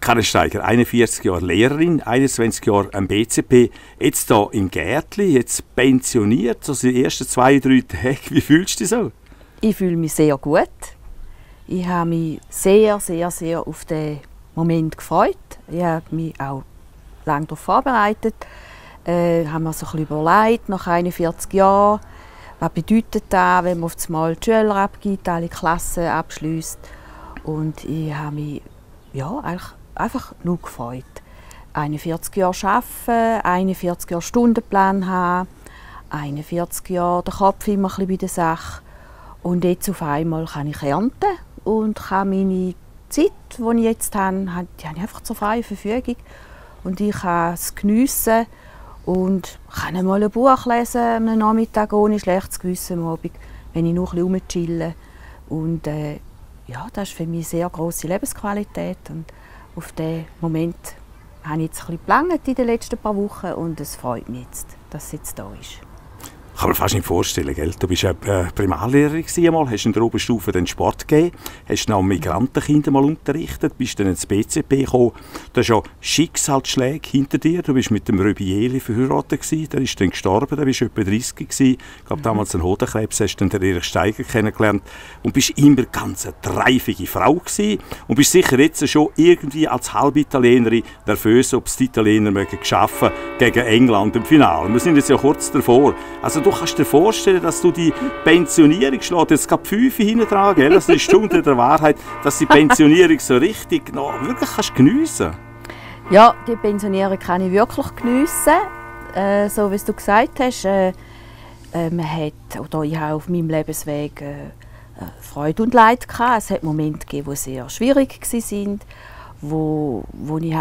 Karin Steiger, 41 Jahre Lehrerin, 21 Jahre am BCP, jetzt hier im Gärtli, jetzt pensioniert, also die ersten zwei, drei Tage. Wie fühlst du dich so? Ich fühle mich sehr gut. Ich habe mich sehr, sehr, sehr auf den Moment gefreut. Ich habe mich auch lange darauf vorbereitet. Äh, haben mir so ein überlegt, nach 41 Jahren, was bedeutet das, wenn man auf einmal die Schüler abgibt, alle Klassen abschließt. Und ich habe mich ja, eigentlich einfach nur gefreut. 41 Jahre arbeiten, 41 Jahre Stundenplan haben, 41 Jahre den Kopf immer ein bei der Sache. Und jetzt auf einmal kann ich ernten und kann meine Zeit, die ich jetzt habe, die habe ich einfach zur freien Verfügung. Und ich kann es geniessen und kann einmal ein Buch lesen am Nachmittag ohne schlechtes Gewissen am Abend, wenn ich nur ein bisschen Und äh, ja, das ist für mich eine sehr grosse Lebensqualität. Und auf diesen Moment habe ich jetzt ein bisschen in den letzten paar Wochen und es freut mich jetzt, dass es jetzt da ist kann man fast nicht vorstellen, gell? Du bist ja äh, Primarlehrerin einmal, hast in der Oberstufe den Sport gegeben, hast dann Migrantenkinder mal unterrichtet, bist dann ins BCP gekommen. Du hast ja Schicksalsschläge hinter dir. Du bist mit dem Röbieli verheiratet gewesen, der ist dann gestorben, der bist etwa 30 gewesen. Ich glaube, damals einen Hodenkrebs, hast dann den Erich Steiger kennengelernt und bist immer ganz eine dreifige Frau gewesen und bist sicher jetzt schon irgendwie als Halbitalienerin nervös, ob es die Italiener mögen gegen England im Finale. Wir sind jetzt ja kurz davor. Also du kannst dir vorstellen, dass du die Pensionierung schlägt. Jetzt gerade fünf hinten? Das ist eine Stunde der Wahrheit, dass die Pensionierung so richtig noch wirklich kannst geniessen Ja, die Pensionierung kann ich wirklich geniessen. Äh, so wie du gesagt hast, äh, äh, man hat, oder ich habe auf meinem Lebensweg äh, äh, Freude und Leid gehabt. Es hat Momente gegeben, die sehr schwierig waren, wo, wo ich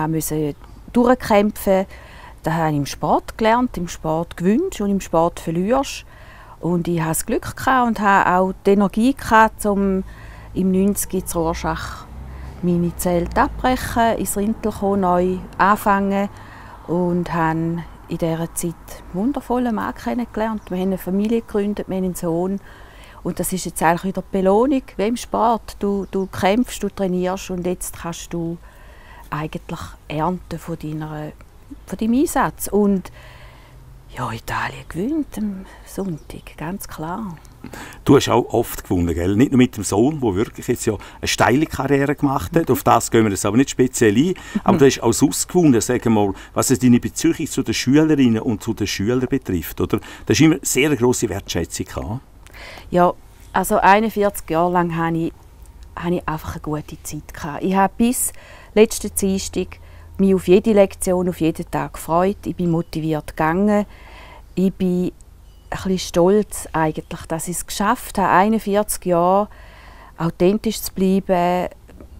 durchkämpfen musste da habe ich im Sport gelernt, im Sport gewünscht und im Sport verlierst. Und ich hatte das Glück gehabt und habe auch die Energie gehabt, um im 90 zu Rorschach meine Zelte abbrechen, ins Rintel kommen, neu anfangen und habe in dieser Zeit einen wundervollen Mann kennengelernt. Wir haben eine Familie gegründet, wir haben einen Sohn. Und das ist jetzt eigentlich wieder die Belohnung, wie im Sport. Du, du kämpfst, du trainierst und jetzt kannst du eigentlich ernten von deiner von deinem Einsatz. Und ja, Italien gewinnt am Sonntag, ganz klar. Du hast auch oft gewonnen, gell? nicht nur mit dem Sohn, der wirklich jetzt ja eine steile Karriere gemacht hat. Auf das gehen wir jetzt aber nicht speziell ein. Aber du hast auch sonst gewonnen, sagen mal, was es deine Beziehung zu den Schülerinnen und zu den Schülern betrifft. Oder? Das ist immer eine sehr grosse Wertschätzung. Gehabt. Ja, also 41 Jahre lang hatte ich, hatte ich einfach eine gute Zeit. Gehabt. Ich habe bis letzten Dienstag mich auf jede Lektion, auf jeden Tag gefreut. Ich bin motiviert gegangen. Ich bin ein stolz eigentlich, dass ich es geschafft habe, 41 Jahre authentisch zu bleiben.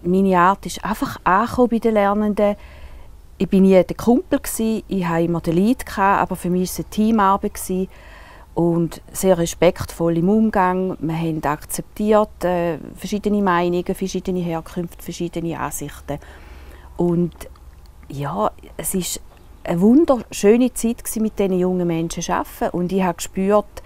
Meine Art ist einfach angekommen bei den Lernenden. Ich war nie der Kumpel, ich hatte immer den Lead, aber für mich war es eine Teamarbeit. Und sehr respektvoll im Umgang. Wir haben akzeptiert äh, verschiedene Meinungen, verschiedene Herkünfte, verschiedene Ansichten. Und ja, es ist eine wunderschöne Zeit mit diesen jungen Menschen zu arbeiten. Und ich habe gespürt,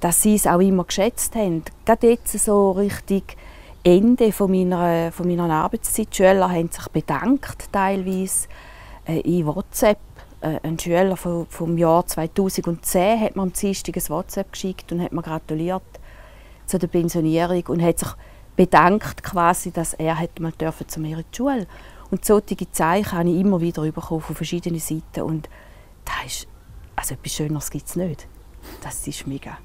dass sie es auch immer geschätzt haben. Gerade jetzt so richtig Ende von meiner, von meiner Arbeitszeit. Schüler haben sich bedankt teilweise äh, in WhatsApp. Äh, ein Schüler vom, vom Jahr 2010 hat mir am Dienstag ein WhatsApp geschickt und hat mir gratuliert zu der Pensionierung und hat sich bedankt quasi, dass er hätte mal dürfen zu mir in die Schule und solche Zeichen habe ich immer wieder bekommen von verschiedenen Seiten. Und das ist, also etwas Schöneres gibt es nicht. Das ist mega.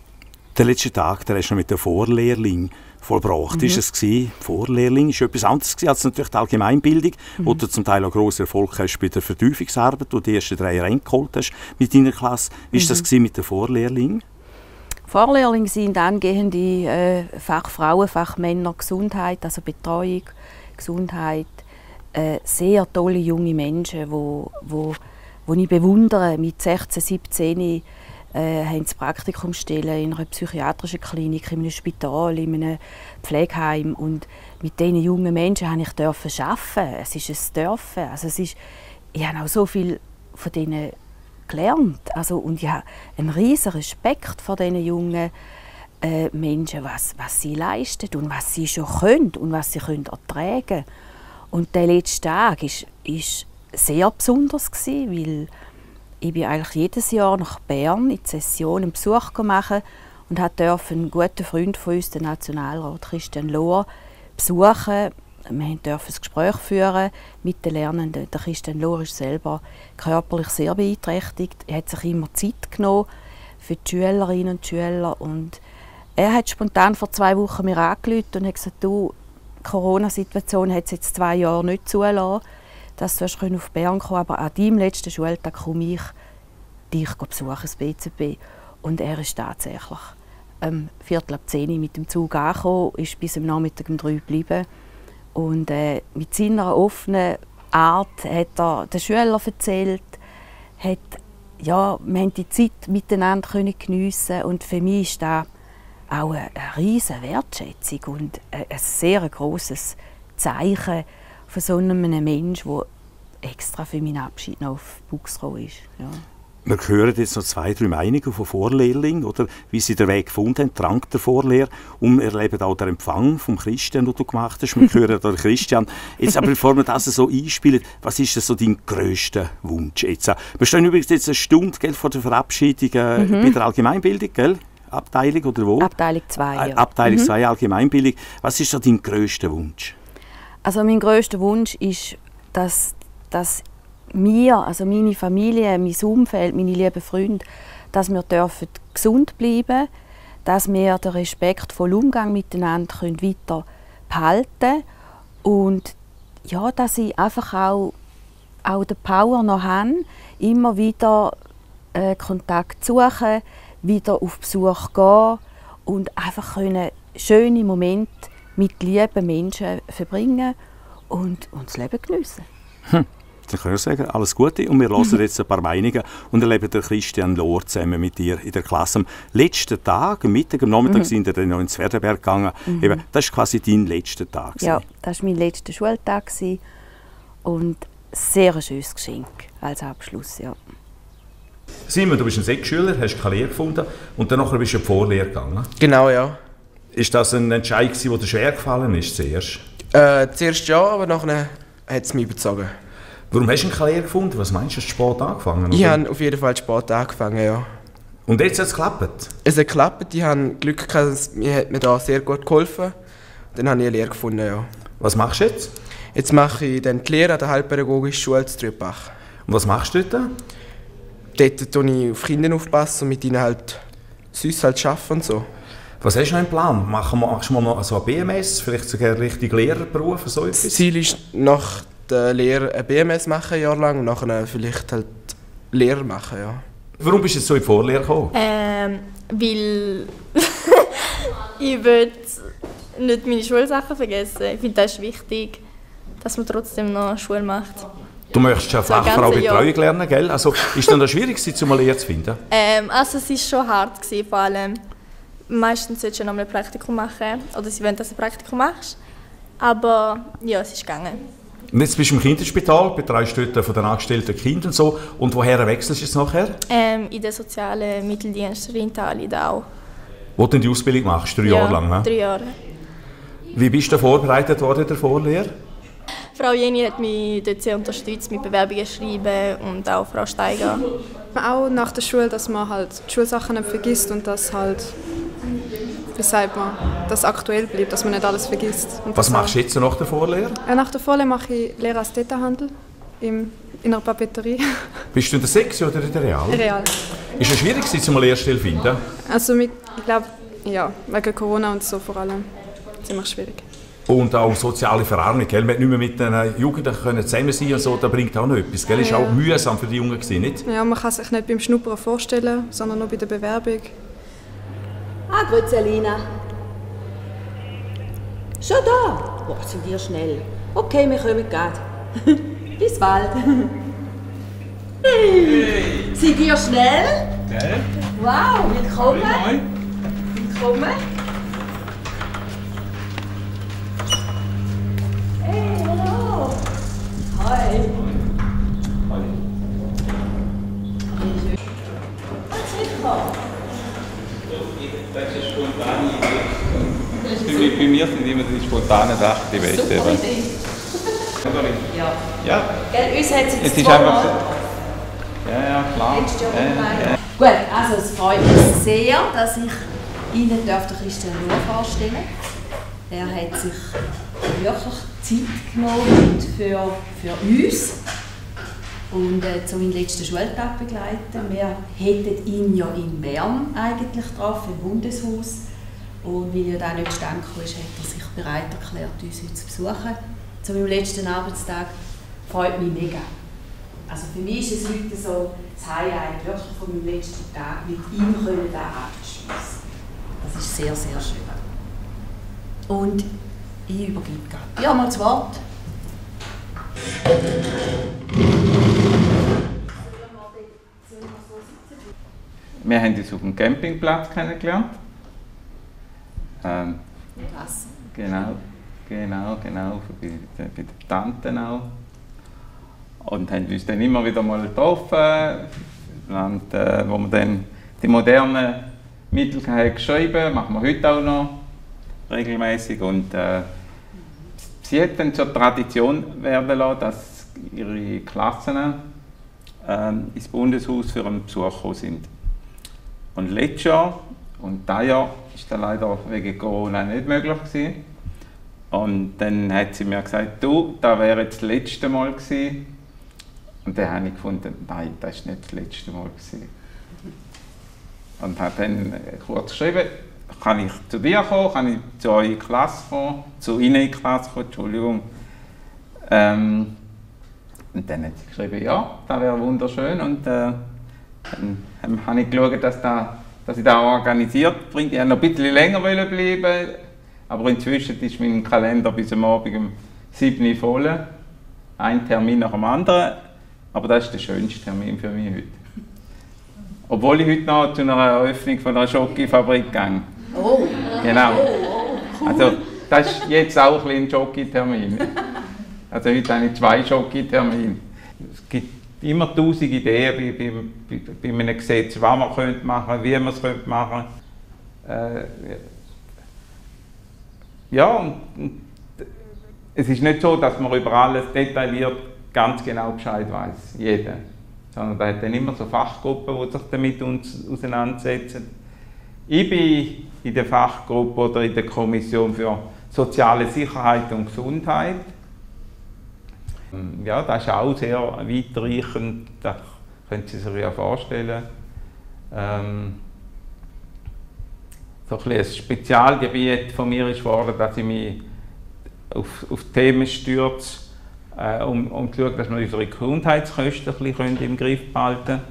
Der letzte Tag, der hast du mit dem Vorlehrling vollbracht. Mhm. Ist es gewesen? Vorlehrling ist etwas anderes gewesen als natürlich die Allgemeinbildung, mhm. wo du zum Teil auch grossen Erfolg hast bei der Vertiefungsarbeit, wo du die ersten drei Ränge geholt hast mit deiner Klasse. Wie war mhm. das mit den Vorlehrlingen? Vorlehrlinge sind angehende äh, Fachfrauen, Fachmänner Gesundheit, also Betreuung, Gesundheit, äh, sehr tolle junge Menschen, wo, wo, wo ich bewundere. Mit 16, 17 äh, haben sie Praktikumsstellen in einer psychiatrischen Klinik, in einem Spital, in einem Pflegeheim und mit diesen jungen Menschen habe ich dürfen arbeiten. Es ist ein Dürfen. Also es ist, ich habe auch so viel von denen gelernt. Also, und ich habe einen riesen Respekt vor diesen jungen äh, Menschen, was, was sie leisten und was sie schon können und was sie können ertragen können. Und der letzte Tag ist, ist sehr besonders gewesen, weil ich bin eigentlich jedes Jahr nach Bern in die Session einen Besuch machen und durfte einen guten Freund von uns, den Nationalrat Christian Lohr, besuchen. Wir durften ein Gespräch führen mit den Lernenden. Der Christian Lohr ist selber körperlich sehr beeinträchtigt. Er hat sich immer Zeit genommen für die Schülerinnen und Schüler und er hat spontan vor zwei Wochen mir angerufen und hat gesagt, du, Corona-Situation hat es jetzt zwei Jahre nicht zulassen, dass du auf Bern kommen aber an deinem letzten Schultag komme ich dich besuchen, das BZB. Und er ist tatsächlich ähm, Viertel ab zehn mit dem Zug angekommen, ist bis am Nachmittag um drei geblieben. Und äh, mit seiner offenen Art hat er den Schülern erzählt, hat, ja, wir haben die Zeit miteinander geniessen und für mich ist das auch eine, eine riesige Wertschätzung und ein, ein sehr großes Zeichen von so einem Menschen, der extra für meinen Abschied noch auf Buchs ist. Ja. Wir hören jetzt noch zwei, drei Meinungen von Vorlehrlingen, oder, wie sie den Weg gefunden haben, Trank der Vorlehr, und erleben auch den Empfang vom Christian, den du gemacht hast. Wir hören den Christian. Jetzt aber, bevor wir das so einspielen, was ist so dein grösster Wunsch jetzt? Wir stehen übrigens jetzt eine Stunde gell, vor der Verabschiedung äh, mhm. bei der Allgemeinbildung, gell? Abteilung oder wo? Abteilung 2, ja. Abteilung 2, mhm. Allgemeinbildung. Was ist so dein grösster Wunsch? Also mein grösster Wunsch ist, dass, dass wir, also meine Familie, mein Umfeld, meine lieben Freunde, dass wir dürfen gesund bleiben dass wir den respektvollen Umgang miteinander können weiter behalten und ja, dass ich einfach auch, auch die Power noch habe, immer wieder äh, Kontakt suchen, wieder auf Besuch gehen und einfach können schöne Momente mit lieben Menschen verbringen und, das Leben geniessen. Hm. Dann können wir sagen, alles Gute und wir hören jetzt ein paar Meinungen und erleben den Christian Lohr zusammen mit dir in der Klasse. Am letzten Tag, am Mittag, am Nachmittag mhm. sind wir dann noch ins Werdenberg gegangen. Mhm. Eben, das war quasi dein letzter Tag. Ja, das war mein letzter Schultag und sehr ein schönes Geschenk als Abschluss. Ja. Simon, du bist ein Sechsschüler, hast keine Lehre gefunden und dann bist du in die Vorlehre gegangen. Genau, ja. Ist das ein Entscheid, der dir schwer gefallen ist zuerst? Äh, zuerst ja, aber nachher hat es mich überzogen. Warum hast du keine Lehre gefunden? Was meinst du, hast du Sport angefangen? Oder? Ich habe auf jeden Fall Sport angefangen, ja. Und jetzt hat es geklappt? Es hat geklappt. Ich habe Glück gehabt, mir hat mir da sehr gut geholfen. Dann habe ich eine Lehre gefunden, ja. Was machst du jetzt? Jetzt mache ich dann die Lehre an der Heilpädagogischen Schule zu Trübach. Und was machst du dort? Dort tue ich auf Kinder aufpassen und mit ihnen halt süß halt arbeiten und so. Was hast du noch im Plan? Machen wir, machst du mal noch so ein BMS, vielleicht sogar richtig Lehrerberuf, so etwas? Das Ziel ist, nach der Lehre ein BMS machen, ein Jahr lang, und nachher vielleicht halt Lehrer machen, ja. Warum bist du jetzt so in die Vorlehre gekommen? Ähm, weil ich will nicht meine Schulsachen vergessen. Ich finde, das ist wichtig, dass man trotzdem noch Schule macht. Du möchtest ja Fachfrau Betreuung lernen, gell? Also ist dann das schwierig, sie mal Lehre zu finden? Ähm, also es war schon hart gewesen, vor allem. Meistens solltest du noch ein Praktikum machen oder sie wollen, dass du ein Praktikum machst. Aber ja, es ist gegangen. Und jetzt bist du im Kinderspital, betreust dort von den angestellten Kindern und so. Und woher wechselst du jetzt nachher? Ähm, in den sozialen Mitteldienst Rintal in Dau. Wo du die Ausbildung machst, drei ja, Jahre lang? Ne? drei Jahre. Wie bist du vorbereitet worden in der Vorlehre? Frau Jenny hat mich dort sehr unterstützt mit Bewerbungen schreiben und auch Frau Steiger. Auch nach der Schule, dass man halt die Schulsachen nicht vergisst und dass halt wie sagt man, dass aktuell bleibt, dass man nicht alles vergisst. Und Was machst du jetzt nach der Vorlehre? Nach der Vorlehre mache ich Lehre als Detailhandel in einer Papeterie. Bist du in der Sechs oder in der Real? Real. Ist es schwierig, sie zum Lehrstelle zu finden? Also ich glaube, ja, wegen Corona und so vor allem ziemlich schwierig. Und auch soziale Verarmung, gell? Man nicht mehr mit den Jugendlichen können zusammen sein und so, das bringt auch noch etwas, gell? Ist ja. auch mühsam für die Jungen gewesen, nicht? Ja, man kann sich nicht beim Schnuppern vorstellen, sondern nur bei der Bewerbung. Ah, grüezi Alina. Schon da? Boah, sind wir schnell. Okay, wir kommen gerade. Bis bald. Hey. Sind wir schnell? Gell? Wow, willkommen. Willkommen. Hey, hallo. Hi. Hi. Herzlich willkommen. Das ist eine spontane Idee. Bei, mir sind immer die spontanen Sachen die besten. oder? Ja. Ja, Gell, uns hat es jetzt ist einfach so. Ja, ja, klar. Ja, ja. Gut, also es freut mich sehr, dass ich Ihnen darf den Christian Nur vorstellen Er hat sich wirklich Zeit genommen für, für uns und äh, zu meinem letzten Schultag begleiten. Wir hätten ihn ja in Bern eigentlich drauf, im Bundeshaus. Und weil ja da nicht gekommen ist, hat er sich bereit erklärt, uns heute zu besuchen. Zu meinem letzten Arbeitstag freut mich mega. Also für mich ist es heute so das Highlight wirklich von meinem letzten Tag, mit ihm können da abschließen. Das ist sehr, sehr schön. Und ich übergebe gerade. Ja, mal das Wort. Wir haben uns auf dem Campingplatz kennengelernt. Ähm, Was? genau, genau, genau, bei, der- bei den Tanten auch. Und haben uns dann immer wieder mal getroffen. Und, äh, wo wir dann die modernen Mittel haben geschrieben machen wir heute auch noch regelmäßig. Und äh, sie hat dann zur Tradition werden lassen, dass ihre Klassen ähm, ins Bundeshaus für einen Besuch gekommen sind. Und letztes Jahr und dieses Jahr ist das leider wegen Corona nicht möglich gewesen. Und dann hat sie mir gesagt, du, das wäre das letzte Mal gewesen. Und dann habe ich gefunden, nein, das war nicht das letzte Mal gewesen. Und habe dann kurz geschrieben, kann ich zu dir kommen, kann ich zu eurer Klasse kommen, zu Ihnen in die Klasse kommen, Entschuldigung. Ähm, und dann hat sie geschrieben, ja, das wäre wunderschön. Und äh, dann ähm, habe ich geschaut, dass, da, dass ich das organisiert bringe. Ich wollte noch ein bisschen länger bleiben, aber inzwischen ist mein Kalender bis am Abend um 7 Uhr voll. Ein Termin nach dem anderen. Aber das ist der schönste Termin für mich heute. Obwohl ich heute noch zu einer Eröffnung von einer Schokofabrik gehe. Oh, Genau. Also, das ist jetzt auch ein ein Jockey-Termin. Also, heute habe ich zwei Jockey-Termine. Es gibt immer tausend Ideen bei, bei, bei, einem Gesetz, was man könnte machen wie man es könnte machen äh, Ja, und, und es ist nicht so, dass man über alles detailliert ganz genau Bescheid weiß, jeder. Sondern da hat dann immer so Fachgruppen, die sich damit uns auseinandersetzen. Ich bin in der Fachgruppe oder in der Kommission für soziale Sicherheit und Gesundheit. Ja, das ist auch sehr weitreichend, das können Sie sich ja vorstellen. Ähm, so ein, ein Spezialgebiet von mir ist geworden, dass ich mich auf, auf Themen stürze, äh, um, um zu schauen, dass wir unsere Gesundheitskosten ein bisschen im Griff behalten können.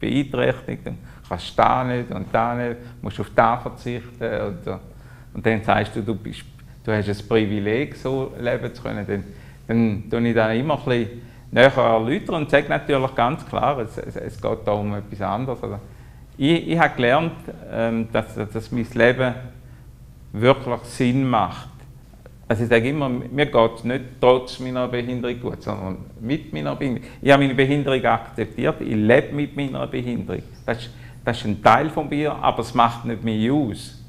Beeinträchtigt, dann kannst du da nicht und da nicht, musst auf da verzichten. Und, und dann sagst du, du, bist, du hast ein Privileg, so leben zu können. Dann, dann tue ich das immer ein bisschen näher erläutern und sage natürlich ganz klar, es, es, es geht da um etwas anderes. Also ich, ich habe gelernt, ähm, dass, dass mein Leben wirklich Sinn macht. Also ich sage immer, mir geht es nicht trotz meiner Behinderung gut, sondern mit meiner Behinderung. Ich habe meine Behinderung akzeptiert, ich lebe mit meiner Behinderung. Das ist, das ist ein Teil von mir, aber es macht nicht mich aus.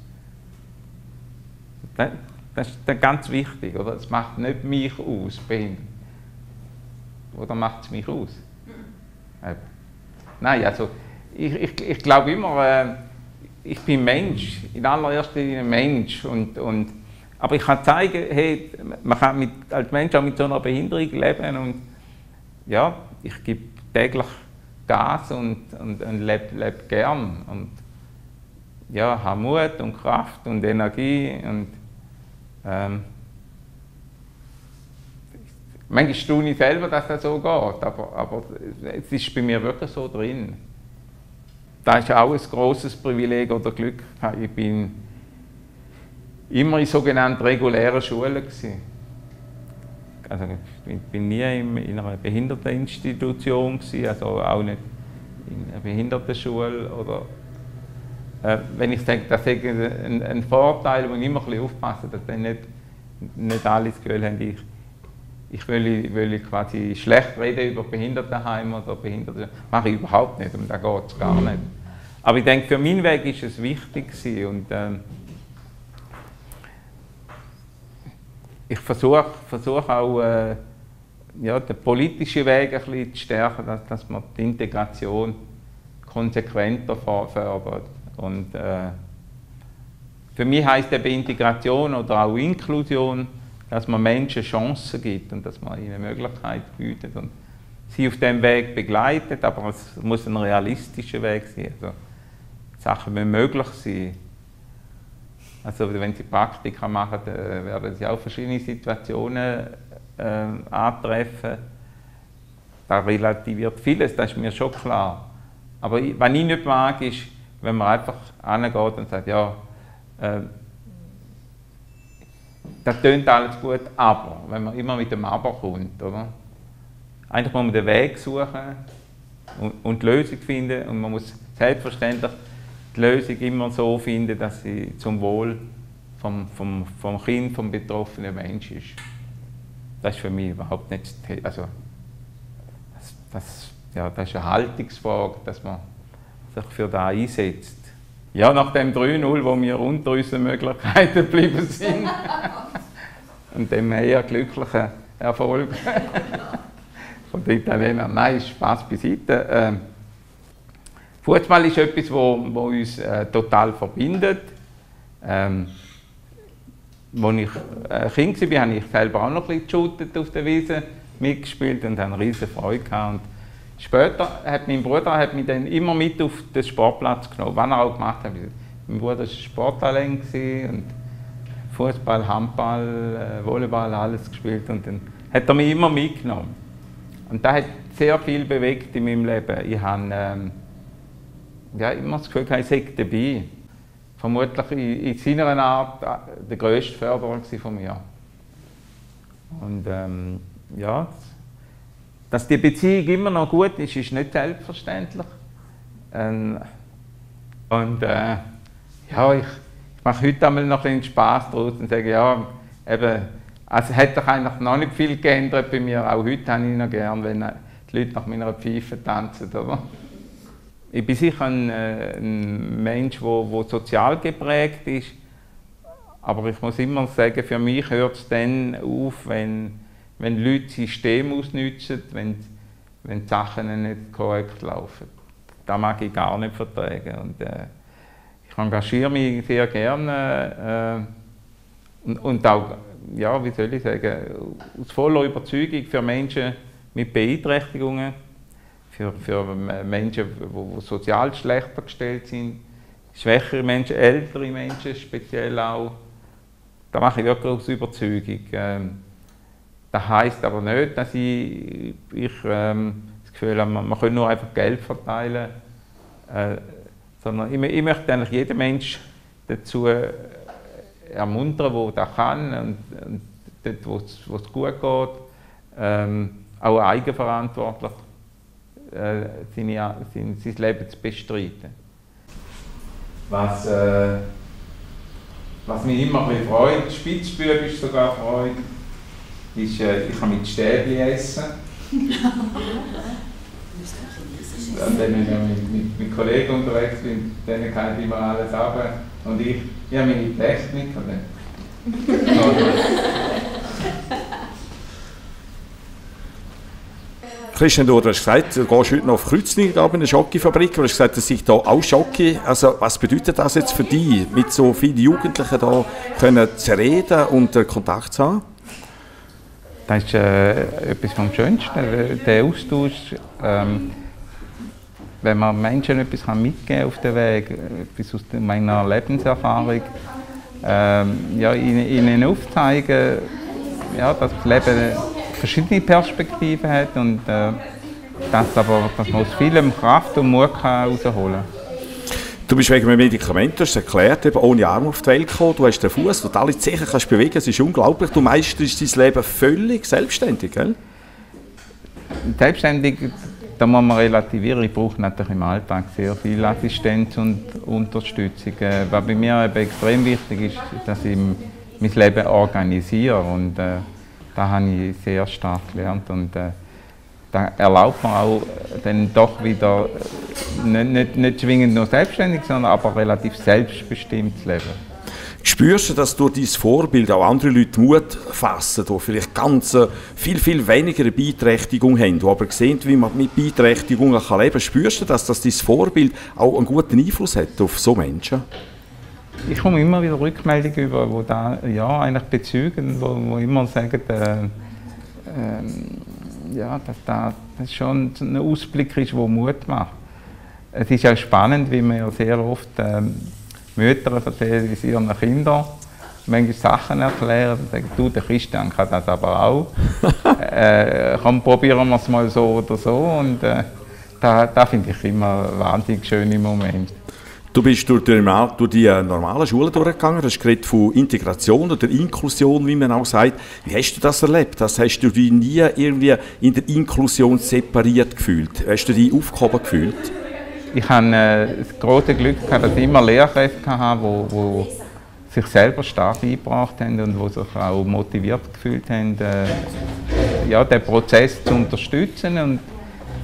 Das, ist ganz wichtig, oder? Es macht nicht mich aus, Behinderung. Oder macht es mich aus? Äh, nein, also ich, ich, ich glaube immer, äh, ich bin Mensch, in allererster Linie Mensch. Und, und, aber ich kann zeigen, hey, man kann mit, als Mensch auch mit so einer Behinderung leben. Und ja, ich gebe täglich Gas und, und, und lebe leb gern. Und ja, habe Mut und Kraft und Energie. Und, ähm, manchmal staune ich selber, dass das so geht, aber, aber es ist bei mir wirklich so drin. Das ist auch ein großes Privileg oder Glück. Ich bin immer in sogenannten regulären Schulen. Also ich bin nie in einer Behinderteninstitution, also auch nicht in einer Behindertenschule. Oder, äh, wenn ich denke, das ist ein, ein Vorteil, wo ich immer ein bisschen aufpasse, dass dann nicht, nicht alle das Gefühl haben, ich, ich will, will quasi schlecht reden über Behindertenheime oder Behinderte. Das mache ich überhaupt nicht, um da geht es gar nicht. Aber ich denke, für meinen Weg ist es wichtig und ähm, ich versuche versuch auch äh, ja, den politischen Weg ein bisschen zu stärken, dass, dass man die Integration konsequenter fördert. Und, äh, für mich heißt eben Integration oder auch Inklusion, dass man Menschen Chancen gibt und dass man ihnen Möglichkeiten bietet und sie auf dem Weg begleitet, aber es muss ein realistischer Weg sein. Also, Sachen müssen möglich sein. Also wenn Sie Praktika machen, werden Sie auch verschiedene Situationen äh, antreffen. Da relativiert vieles, das ist mir schon klar. Aber was ich nicht mag, ist, wenn man einfach angeht und sagt, ja, äh, das tönt alles gut, aber, wenn man immer mit dem Aber kommt, oder? Eigentlich muss man den Weg suchen und, und die Lösung finden und man muss selbstverständlich die Lösung immer so finden, dass sie zum Wohl vom, vom, vom Kind, vom betroffenen Menschen ist. Das ist für mich überhaupt nicht, also das, das, ja, das ist eine Haltungsfrage, dass man sich für das einsetzt. Ja, nach dem 3-0, wo wir unter unseren Möglichkeiten geblieben sind und dem eher glücklichen Erfolg von den Italienern. Nein, Spaß beiseite. Ähm, Fußball ist etwas, wo, wo uns äh, total verbindet. Ähm, als ich äh, Kind war, habe ich selber auch noch ein bisschen auf der Wiese mitgespielt und hatte eine riesige Freude. Gehabt. Später hat mein Bruder hat mich dann immer mit auf den Sportplatz genommen, was er auch gemacht hat. Mein Bruder war Sporttalent und Fußball, Handball, äh, Volleyball, alles gespielt und dann hat er mich immer mitgenommen. Und das hat sehr viel bewegt in meinem Leben. Ich habe ähm, ja, immer das Gefühl, ich sei dabei. Vermutlich in, in seiner Art äh, der grösste Förderer von mir. Und ähm, ja, dass die Beziehung immer noch gut ist, ist nicht selbstverständlich. Ähm, und äh, ja, ich, ich mache heute einmal noch ein bisschen Spaß daraus und sage, ja, eben, also es hat doch eigentlich noch nicht viel geändert bei mir. Auch heute habe ich noch gern, wenn die Leute nach meiner Pfeife tanzen. Oder? Ich bin sicher ein, äh, ein Mensch, der sozial geprägt ist. Aber ich muss immer sagen, für mich hört es dann auf, wenn, wenn Leute System ausnutzen, wenn, wenn die Sachen nicht korrekt laufen. Das mag ich gar nicht vertragen. Und, äh, ich engagiere mich sehr gerne äh, und, und auch, ja, wie soll ich sagen, aus voller Überzeugung für Menschen mit Beeinträchtigungen für, für Menschen, die sozial schlechter gestellt sind, schwächere Menschen, ältere Menschen speziell auch. Da mache ich wirklich aus Überzeugung. Ähm, das heisst aber nicht, dass ich, ich ähm, das Gefühl habe, man, man kann nur einfach Geld verteilen, äh, sondern ich, ich, möchte eigentlich jeden Menschen dazu ermuntern, der das kann und, und dort, wo es gut geht, ähm, auch eigenverantwortlich äh, seine, sein, sein Leben zu bestreiten. Was, äh, was mich immer freut, Spitzbüb ist sogar freut, ist, äh, ich kann mit Stäbli essen. Und wenn ich mit, mit, mit Kollegen unterwegs bin, denen kann ich immer alles ab. Und ich, ich habe meine Technik. Christian, du hast gesagt, du gehst heute noch auf Kreuzning in eine Schokifabrik. Du hast gesagt, dass sich da auch Schoki. Also, was bedeutet das jetzt für dich, mit so vielen Jugendlichen da können zu reden und Kontakt zu haben? Das ist äh, etwas vom Schönsten, der Austausch. Ähm, wenn man Menschen etwas mitgeben kann auf dem Weg, etwas aus meiner Lebenserfahrung, ähm, ja, ihnen, ihnen aufzeigen, ja, dass das Leben verschiedene Perspektiven hat und äh, das aber, dass man aus vielem Kraft und Mut herausholen kann. Du bist wegen einem Medikament, du hast erklärt, eben ohne Arm auf die Welt gekommen. Du hast den Fuß, du alle Zehen kannst bewegen. Es ist unglaublich. Du meisterst dein Leben völlig selbstständig, gell? Selbstständig, da muss man relativieren. Ich brauche natürlich im Alltag sehr viel Assistenz und Unterstützung. Äh, was bei mir eben extrem wichtig ist, dass ich mein Leben organisiere und äh, das habe ich sehr stark gelernt und äh, da erlaubt man auch dann doch wieder äh, nicht, nicht, nicht zwingend nur selbstständig, sondern aber relativ selbstbestimmt zu leben. Spürst du, dass durch dein Vorbild auch andere Leute Mut fassen, die vielleicht ganz äh, viel, viel weniger eine Beeinträchtigung haben, die aber sehen, wie man mit Beeinträchtigungen kann leben kann? Spürst du, dass das dein Vorbild auch einen guten Einfluss hat auf so Menschen? Ich komme immer wieder Rückmeldungen über, wo da ja eigentlich bezeugen, wo, wo immer sagen, äh, äh, ja, dass da das schon ein Ausblick ist, der Mut macht. Es ist auch spannend, wie man ja sehr oft ähm, Mütter erzählen, wie sie ihren Kindern manchmal Sachen erklären und sagen, du, der Christian kann das aber auch. äh, komm, probieren wir es mal so oder so. Und äh, da, da finde ich immer wahnsinnig schöne Momente. Du bist durch die, durch die äh, normale Schule durchgegangen, hast geredet von Integration oder Inklusion, wie man auch sagt. Wie hast du das erlebt? Das hast du dich nie irgendwie in der Inklusion separiert gefühlt? Hast du dich aufgehoben gefühlt? Ich hatte äh, das große Glück, gehabt, dass ich immer Lehrkräfte hatte, die sich selber stark eingebracht haben und die sich auch motiviert gefühlt haben, äh, ja, den Prozess zu unterstützen. Und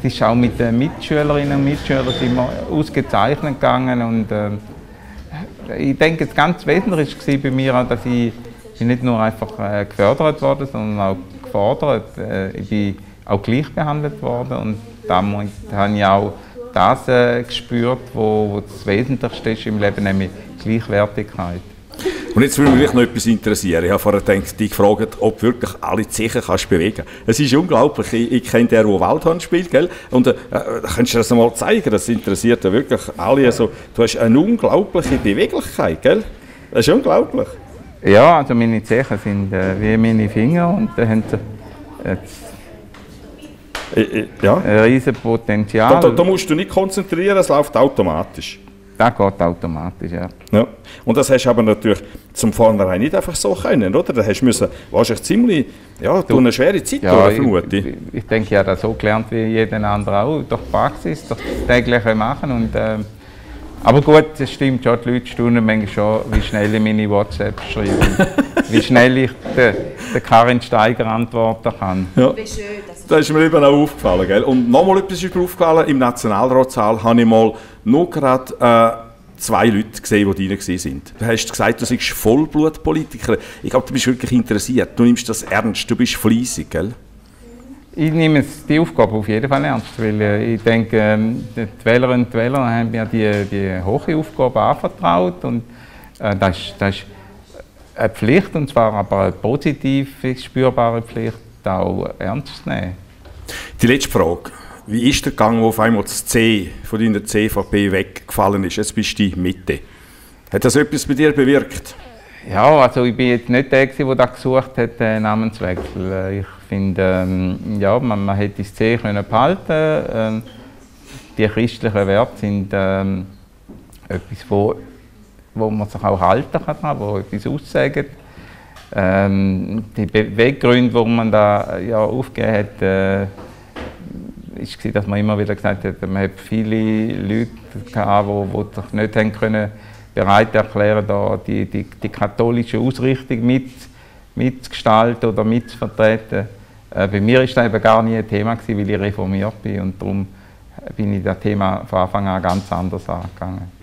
es ist auch mit den Mitschülerinnen und Mitschülern immer ausgezeichnet gegangen. Und, äh, ich denke, das ganz Wesentliche war bei mir dass ich nicht nur einfach äh, gefördert wurde, sondern auch gefordert. Äh, ich bin auch gleich behandelt worden und damit habe ich auch das äh, gespürt, wo das Wesentlichste ist im Leben, nämlich Gleichwertigkeit. Und jetzt würde mich noch etwas interessieren. Ich habe vorher gedacht, dich gefragt, ob du wirklich alle Zechen kannst bewegen Es ist unglaublich. Ich, ich kenne den, der Waldhorn spielt, gell? Und äh, kannst du das einmal zeigen? Das interessiert ja wirklich alle. Also, du hast eine unglaubliche Beweglichkeit, gell? Das ist unglaublich. Ja, also meine Zechen sind äh, wie meine Finger und da haben sie äh, äh, ja. ein riesiges Potenzial. Da, da, da musst du nicht konzentrieren, es läuft automatisch. Das geht automatisch, ja. ja. Und das hast du aber natürlich zum Vornherein nicht einfach so können, oder? Da hast du müssen, wahrscheinlich ziemlich, ja, du, eine schwere Zeit ja, durch, vermute ich. Ich, ich denke, ich habe das so gelernt wie jeden anderen auch, durch Praxis, durch das tägliche Machen und äh, aber gut, es stimmt schon, die Leute staunen manchmal schon, wie schnell ich meine WhatsApp schreibe. wie schnell ich den, den Karin Steiger antworten kann. Ja. Wie schön, das ist mir eben auch aufgefallen. Gell? Und nochmal etwas ist mir aufgefallen, im Nationalratssaal habe ich mal nur gerade äh, zwei Leute gesehen, die drin waren. Du hast gesagt, du bist Vollblutpolitiker. Ich glaube, du bist wirklich interessiert. Du nimmst das ernst, du bist fleissig, gell? Ich nehme die Aufgabe auf jeden Fall ernst, weil äh, ich denke, ähm, die Wählerinnen und Wähler haben mir die, die hohe Aufgabe anvertraut und äh, das, das ist eine Pflicht, und zwar aber eine positiv spürbare Pflicht, auch ernst nehmen. Die letzte Frage. Wie ist der Gang, wo auf einmal das C von deiner CVP weggefallen ist? Jetzt bist du in Mitte. Hat das etwas bei dir bewirkt? Ja, also ich bin jetzt nicht der, der das gesucht hat, den Namenswechsel. Äh, ich finde, ähm, ja, man, man hätte das C können behalten ähm, Die christlichen Werte sind ähm, etwas, wo, wo man sich auch halten kann, wo etwas aussagen. Ähm, die Beweggründe, warum man da ja, aufgegeben hat, äh, ist, dass man immer wieder gesagt hat, man hat viele Leute gehabt, die, sich nicht haben können bereit erklären, da die, die, die katholische Ausrichtung mit, mitzugestalten oder mitzuvertreten. Äh, bei mir war das eben gar nie ein Thema, gewesen, weil ich reformiert bin und darum bin ich das Thema von Anfang an ganz anders angegangen.